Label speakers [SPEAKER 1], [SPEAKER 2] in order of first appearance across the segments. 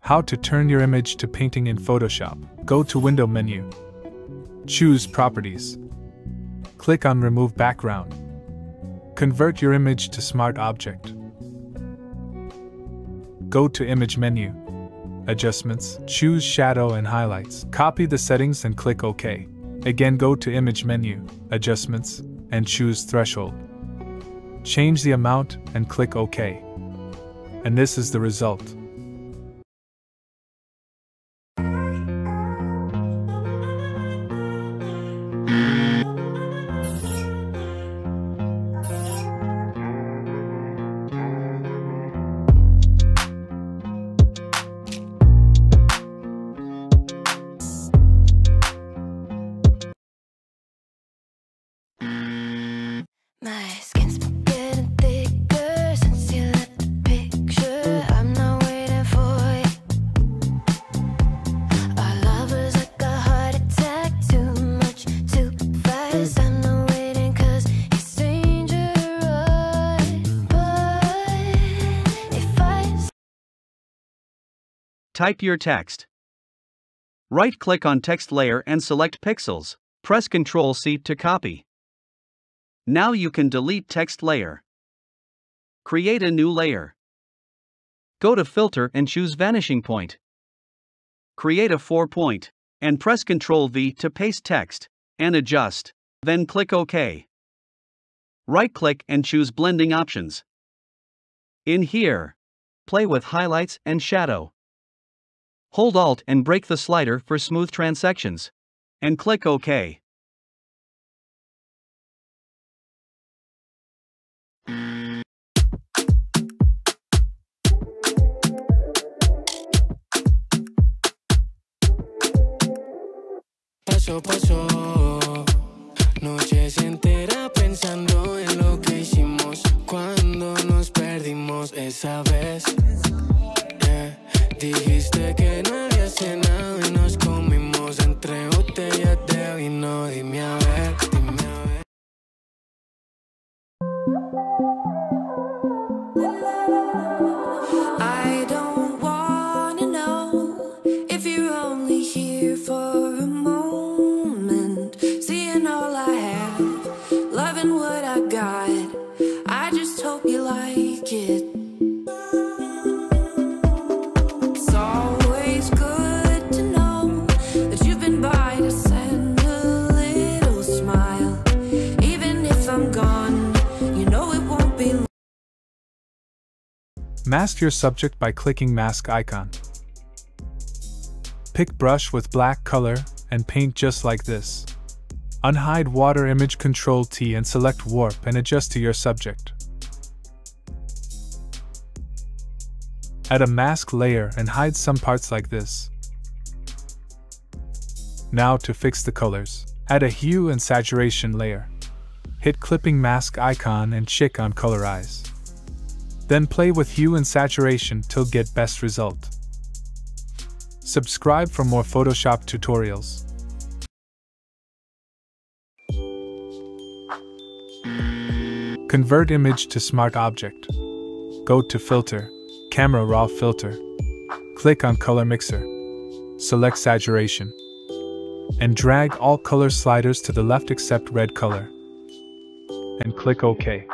[SPEAKER 1] How to turn your image to painting in Photoshop. Go to Window menu. Choose Properties. Click on Remove Background. Convert your image to Smart Object. Go to Image menu. Adjustments, choose Shadow and Highlights. Copy the settings and click OK. Again, go to Image menu, Adjustments, and choose Threshold. Change the amount and click OK. And this is the result.
[SPEAKER 2] Type your text. Right click on text layer and select pixels. Press Ctrl C to copy. Now you can delete text layer. Create a new layer. Go to Filter and choose Vanishing Point. Create a 4 point, and press Ctrl V to paste text, and adjust, then click OK. Right click and choose Blending Options. In here, play with highlights and shadow. Hold Alt and break the slider for smooth transections. And click OK.
[SPEAKER 3] Paso paso, noches enteras pensando en lo que hicimos cuando nos perdimos esa vez. Dijiste que y nos comimos entre botellas de vino. Dime a ver, dime a ver.
[SPEAKER 4] I don't wanna know if you're only here for a moment. Seeing all I have, loving what I got.
[SPEAKER 1] Mask your subject by clicking Mask icon. Pick brush with black color and paint just like this. Unhide water image Ctrl T and select warp and adjust to your subject. Add a mask layer and hide some parts like this. Now to fix the colors, add a hue and saturation layer. Hit clipping mask icon and check on colorize. Then play with hue and saturation till get best result. Subscribe for more Photoshop tutorials. Convert image to smart object. Go to filter, camera raw filter. Click on color mixer. Select saturation. And drag all color sliders to the left except red color. And click OK.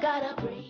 [SPEAKER 5] Gotta breathe.